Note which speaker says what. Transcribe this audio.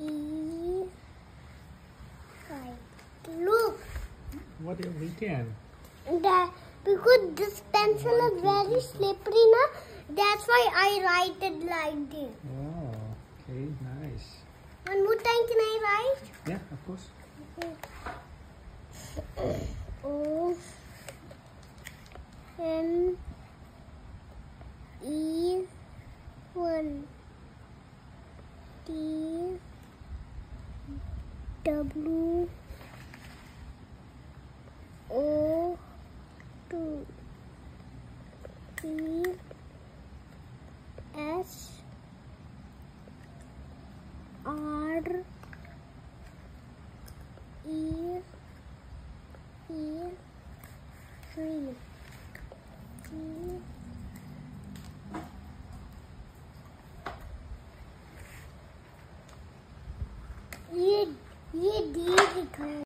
Speaker 1: E. Right. Look,
Speaker 2: What have written?
Speaker 1: that because this pencil is very slippery now. That's why I write it like this.
Speaker 2: Oh, okay, nice.
Speaker 1: One more time, can I write?
Speaker 2: Yeah, of course.
Speaker 1: O N E one W O two P S R E E three E ये ये D लिखा है